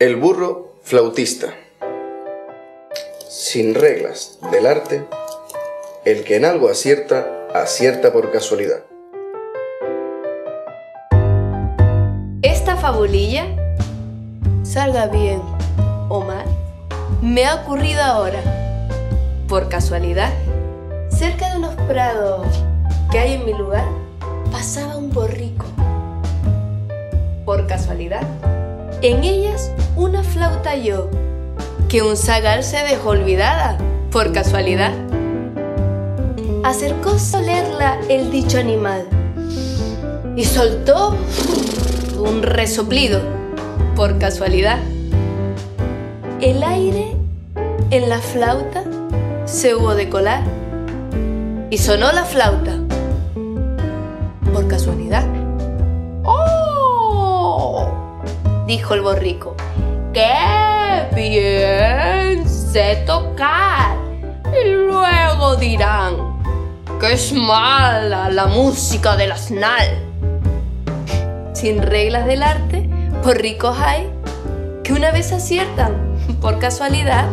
El burro flautista. Sin reglas del arte, el que en algo acierta, acierta por casualidad. Esta fabulilla, salga bien o mal, me ha ocurrido ahora, por casualidad. Cerca de unos prados que hay en mi lugar, pasaba un borrico. Por casualidad, en ellas una flauta yo, que un zagal se dejó olvidada, por casualidad. Acercó solerla el dicho animal y soltó un resoplido, por casualidad. El aire en la flauta se hubo de colar y sonó la flauta, por casualidad. Dijo el borrico. ¡Qué bien sé tocar! Y luego dirán que es mala la música del asnal. Sin reglas del arte, por ricos hay que una vez aciertan, por casualidad,